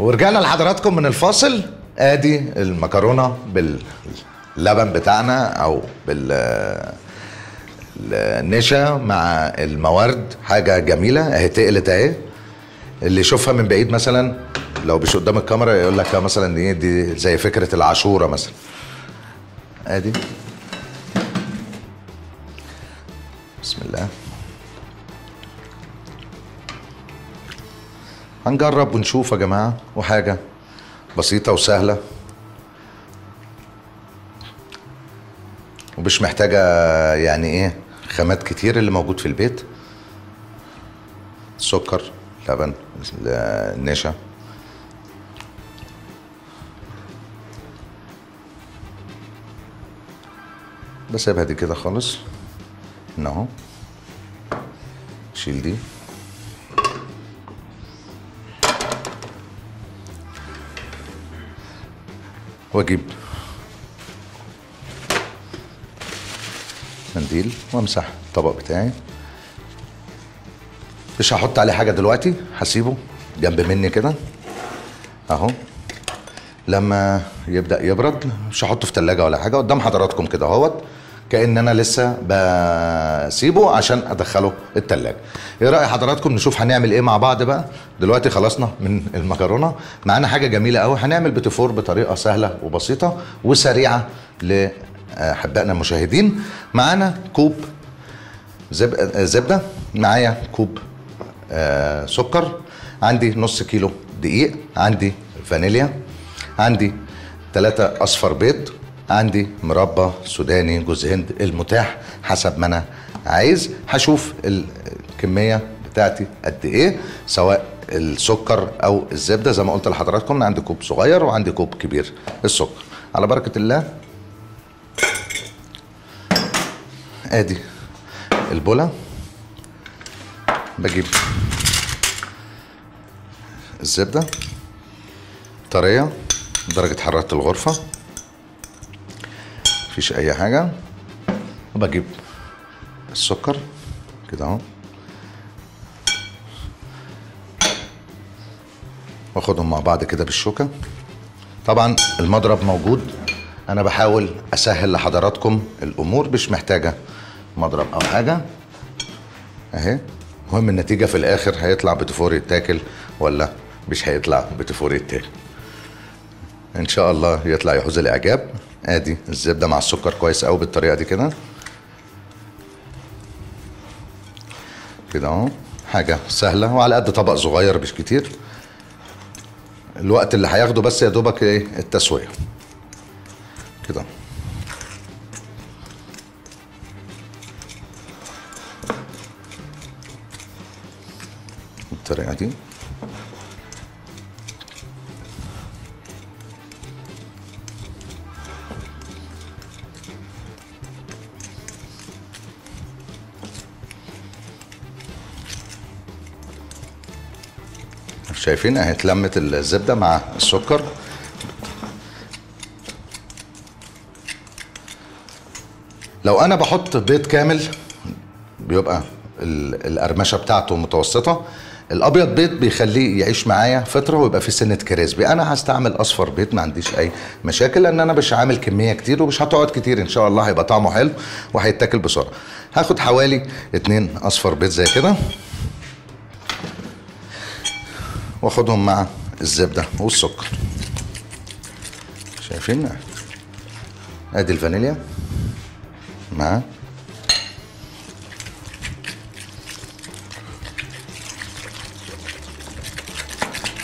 ورجعنا لحضراتكم من الفاصل. آدي المكرونة باللبن بتاعنا أو بال النشا مع الموارد حاجة جميلة. أهي تقلت أهي. اللي يشوفها من بعيد مثلا لو مش قدام الكاميرا يقول لك مثلا إيه دي زي فكرة العاشورة مثلا. آدي. بسم الله. هنجرب ونشوف يا جماعة. وحاجة بسيطة وسهلة. ومش محتاجة يعني إيه خامات كتير اللي موجود في البيت. سكر لبن النشا بسيبها دي كده خالص. أهو. شيل دي. واجيب. منديل وامسح الطبق بتاعي. مش هحط عليه حاجة دلوقتي هسيبه جنب مني كده. أهو. لما يبدأ يبرد مش هحطه في تلاجة ولا حاجة قدام حضراتكم كده أهوت. كأن أنا لسه بسيبه عشان أدخله التلاجة. إيه رأي حضراتكم؟ نشوف هنعمل إيه مع بعض بقى. دلوقتي خلصنا من المكرونة. معانا حاجة جميلة قوي هنعمل بتفور بطريقة سهلة وبسيطة وسريعة لاحبائنا المشاهدين. معانا كوب زب... زبدة. معايا كوب آه سكر. عندي نص كيلو دقيق. عندي فانيليا. عندي ثلاثة أصفر بيض. عندي مربى سوداني جوز هند المتاح حسب ما أنا عايز. هشوف الكمية بتاعتي قد إيه سواء السكر أو الزبدة. زي ما قلت لحضراتكم أنا عندي كوب صغير وعندي كوب كبير. السكر. على بركة الله. آدي. البولة. بجيب الزبدة. طرية. درجة حرارة الغرفة. مفيش أي حاجة. وبجيب السكر كده أهو. واخدهم مع بعض كده بالشوكة. طبعا المضرب موجود. أنا بحاول أسهل لحضراتكم الأمور مش محتاجة مضرب أو حاجة. أهي. المهم النتيجة في الآخر هيطلع بتفور يتاكل ولا مش هيطلع بتفور يتاكل. إن شاء الله يطلع يحوز الإعجاب. ادي الزبده مع السكر كويس قوي بالطريقة دي كده. كده اهو. حاجة سهلة وعلى قد طبق صغير مش كتير. الوقت اللي هياخده بس يا دوبك إيه؟ التسوية. كده. بالطريقة دي. شايفين اهي اتلمت الزبدة مع السكر. لو أنا بحط بيض كامل بيبقى القرمشة بتاعته متوسطة. الأبيض بيض بيخليه يعيش معايا فترة ويبقى في سنة كريسبي. أنا هستعمل أصفر بيض ما عنديش أي مشاكل لأن أنا مش عامل كمية كتير ومش هتقعد كتير. إن شاء الله هيبقى طعمه حلو وهيتاكل بسرعة. هاخد حوالي اتنين أصفر بيض زي كده. واخدهم مع الزبده والسكر. شايفين؟ ادي الفانيليا. مع.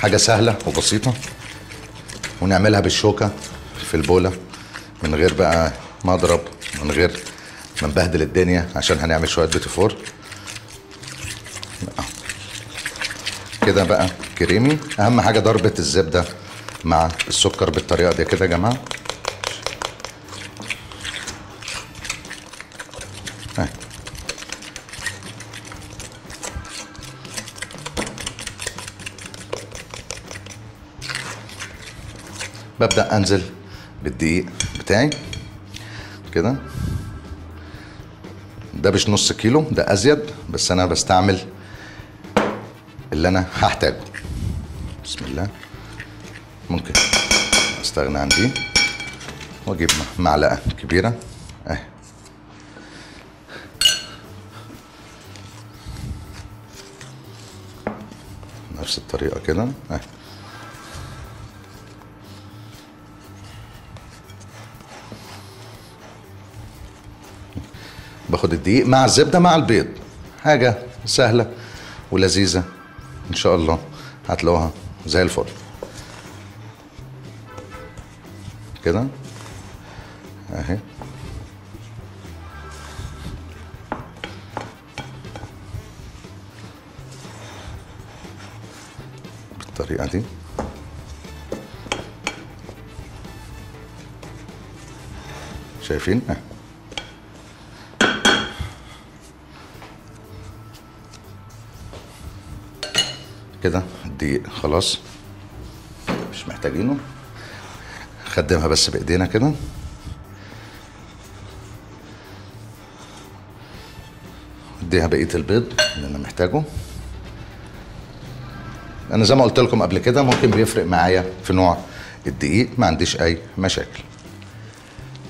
حاجة سهلة وبسيطة ونعملها بالشوكة في البولة من غير بقى مضرب من غير ما نبهدل الدنيا عشان هنعمل شوية بيتي فور. كده بقى كريمي. أهم حاجة ضربة الزبدة مع السكر بالطريقة دي. كده يا جماعة. ببدأ أنزل بالدقيق بتاعي. كده. ده مش نص كيلو ده أزيد بس أنا بستعمل اللي أنا هحتاجه. بسم الله. ممكن أستغنى عن دي واجيب معلقة كبيرة. اهي نفس الطريقة كده. اهي باخد الدقيق مع الزبدة مع البيض. حاجة سهلة ولذيذة. إن شاء الله هتلاقوها. زي الفل. كده؟ أهي. بالطريقة دي. شايفين؟ أهي. كده. الدقيق خلاص. مش محتاجينه. خدمها بس بإيدينا كده. اديها بقية البيض اللي أنا محتاجه. أنا زي ما قلت لكم قبل كده ممكن بيفرق معايا في نوع الدقيق ما عنديش أي مشاكل.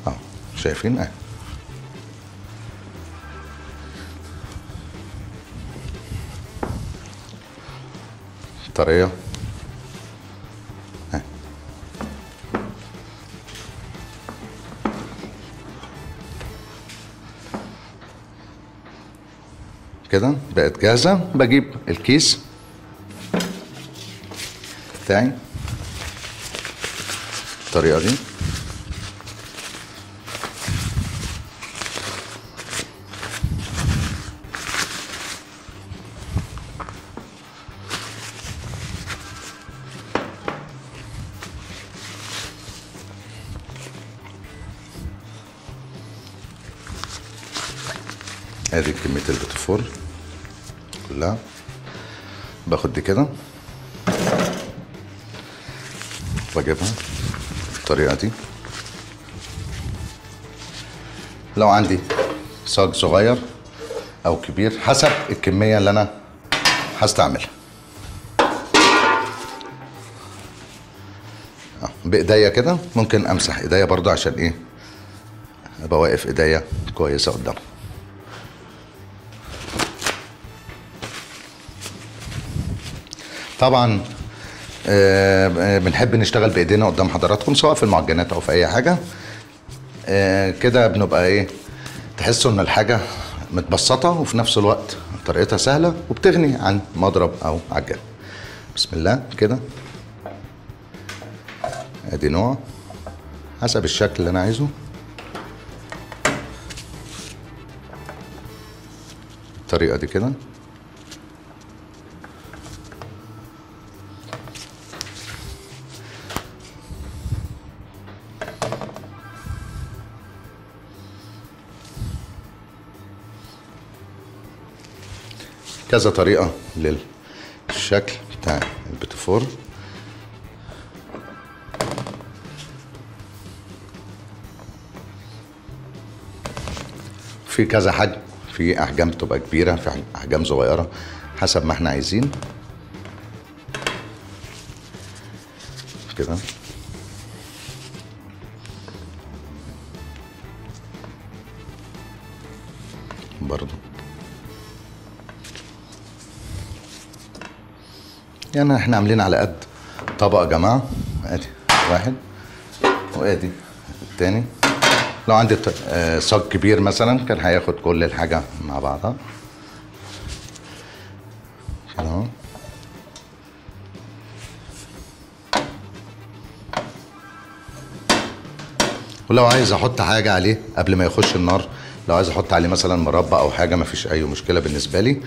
اهو شايفين؟ اهي طريه اهي. كده بقت جاهزة. بجيب الكيس. بتاعي. الطريقة دي. ادي كمية البتفور كلها. باخد دي كده. واجيبها بالطريقة دي. لو عندي صاج صغير أو كبير حسب الكمية اللي أنا هستعملها. آه، بإيديا كده. ممكن أمسح إيديا برضو عشان إيه؟ أبقى واقف إيديا كويسة قدامها طبعا آه، آه، بنحب نشتغل بإيدينا قدام حضراتكم سواء في المعجنات أو في أي حاجة. آه، كده بنبقى إيه تحسوا إن الحاجة متبسطة وفي نفس الوقت طريقتها سهلة وبتغني عن مضرب أو عجان بسم الله كده. أدي نوع. حسب الشكل اللي أنا عايزه. الطريقة دي كده. كذا طريقة للشكل بتاع البيتفور في كذا حجم في أحجام بتبقى كبيرة في أحجام صغيرة حسب ما إحنا عايزين. كده. برضو. يعني إحنا عاملين على قد. طبق يا جماعة. ادي واحد. وادي التاني. لو عندي آه، صاج كبير مثلا كان هياخد كل الحاجة مع بعضها. كده اهو ولو عايز أحط حاجة عليه قبل ما يخش النار لو عايز أحط عليه مثلا مربى أو حاجة مفيش أي مشكلة بالنسبة لي.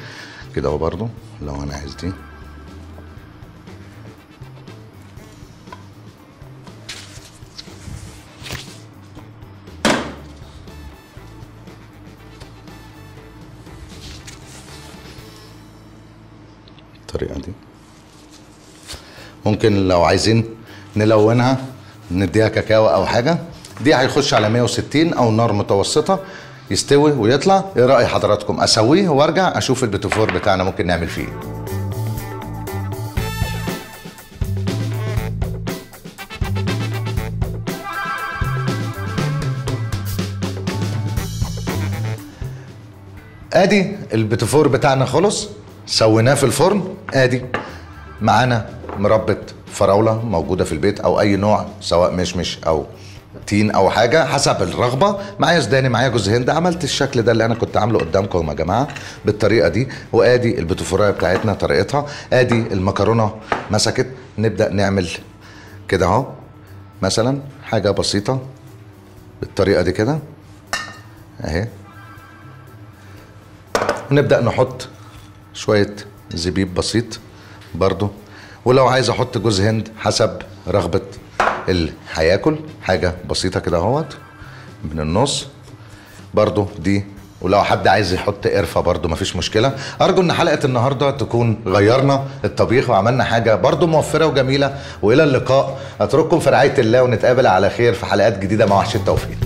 كده أهو برضو لو أنا عايز دي. ممكن لو عايزين نلونها نديها كاكاو أو حاجة دي هيخش على 160 أو نار متوسطة يستوي ويطلع. إيه رأي حضراتكم؟ أسويه وأرجع أشوف البتفور بتاعنا ممكن نعمل فيه. آدي البتفور بتاعنا خلص سويناه في الفرن. آدي معانا مربى فراولة موجودة في البيت أو أي نوع سواء مشمش أو تين أو حاجة حسب الرغبة. معايا سوداني معايا جوز هند عملت الشكل ده اللي أنا كنت عامله قدامكم يا جماعة بالطريقة دي. وآدي البتفورايه بتاعتنا طريقتها. آدي المكرونة مسكت. نبدأ نعمل كده أهو. مثلا حاجة بسيطة بالطريقة دي كده. أهي. ونبدأ نحط شوية زبيب بسيط برضو. ولو عايز أحط جوز هند حسب رغبة اللي هياكل. حاجة بسيطة كده أهوت. من النص. برضو دي. ولو حد عايز يحط قرفة برضو مفيش مشكلة. أرجو إن حلقة النهارده تكون غيرنا الطبيخ وعملنا حاجة برضو موفرة وجميلة. وإلى اللقاء. أترككم في رعاية الله ونتقابل على خير في حلقات جديدة. مع وحش التوفيق.